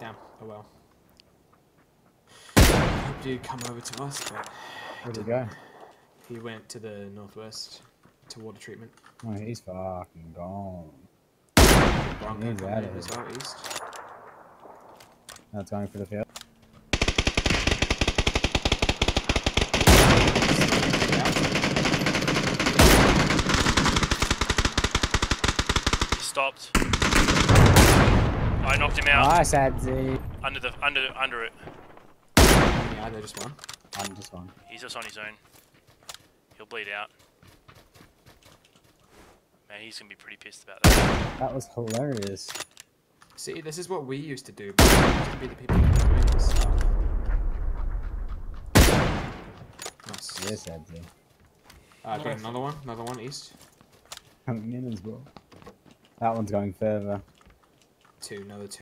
Damn. Oh well. Hoped he'd come over to us, but Where'd he go? he went to the northwest to water treatment. Oh, he's fucking gone. Bronco He's coming outta in as here. well, east. That's going for the field. He stopped. I knocked him out Nice, Adzi. under the under under it. Yeah, they just won. I'm just one. He's just on his own. He'll bleed out. Man, he's gonna be pretty pissed about that. That was hilarious. See, this is what we used to do. but We used to be the people doing this stuff. Nice. Yes, Adzi. Uh, got another one. Another one east. Coming in as well. That one's going further. Two. Another two.